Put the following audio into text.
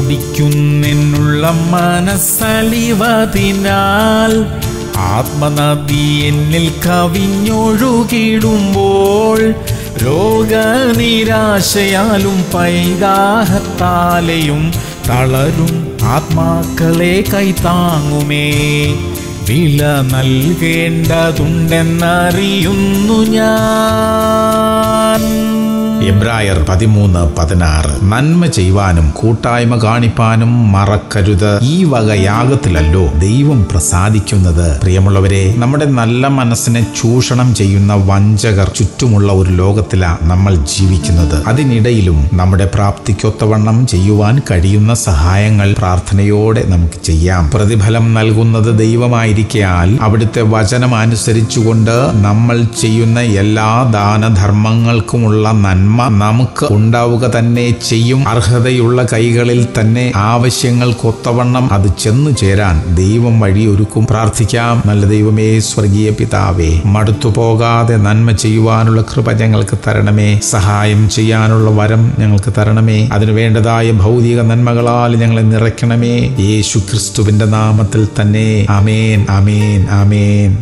തുടിക്കുന്നെന്നുള്ള മനസ്സലിവതിനാൽ ആത്മനദി എന്നിൽ കവിഞ്ഞൊഴുകിടുമ്പോൾ രോഗനിരാശയാലും പൈതാഹത്താലെയും തളരും ആത്മാക്കളെ കൈത്താങ്ങുമേ വില നൽകേണ്ടതുണ്ടെന്നറിയുന്നു ഞാൻ. എബ്രായർ പതിമൂന്ന് പതിനാറ്. നന്മ ചെയ്യുവാനും കൂട്ടായ്മ കാണിപ്പാനും മറക്കരുത്. ഈ വക യാഗത്തിലല്ലോ ദൈവം പ്രസാദിക്കുന്നത്. പ്രിയമുള്ളവരെ നമ്മുടെ നല്ല മനസ്സിനെ ചൂഷണം ചെയ്യുന്ന വഞ്ചകർ ചുറ്റുമുള്ള ഒരു ലോകത്തിലാണ് നമ്മൾ ജീവിക്കുന്നത്. അതിനിടയിലും നമ്മുടെ പ്രാപ്തിക്കൊത്തവണ്ണം ചെയ്യുവാൻ കഴിയുന്ന സഹായങ്ങൾ പ്രാർത്ഥനയോടെ നമുക്ക് ചെയ്യാം. പ്രതിഫലം നൽകുന്നത് ദൈവമായിരിക്കാൽ അവിടുത്തെ വചനം അനുസരിച്ചുകൊണ്ട് നമ്മൾ ചെയ്യുന്ന എല്ലാ ദാനധർമ്മങ്ങൾക്കുമുള്ള നന്മ നമുക്ക് ഉണ്ടാവുക തന്നെ ചെയ്യും. അർഹതയുള്ള കൈകളിൽ തന്നെ ആവശ്യങ്ങൾ കൊത്തവണ്ണം അത് ചെന്നു ചേരാൻ ദൈവം വഴിയൊരുക്കും പ്രാർത്ഥിക്കാം. നല്ല ദൈവമേ സ്വർഗീയ പിതാവേ മടുത്തു പോകാതെ നന്മ ചെയ്യുവാനുള്ള കൃപ ഞങ്ങൾക്ക് തരണമേ. സഹായം ചെയ്യാനുള്ള വരം ഞങ്ങൾക്ക് തരണമേ. അതിനു വേണ്ടതായ ഭൗതിക നന്മകളാൽ ഞങ്ങളെ നിറയ്ക്കണമേ. യേശു ക്രിസ്തുവിന്റെ നാമത്തിൽ തന്നെ. അമേൻ അമേൻ അമേൻ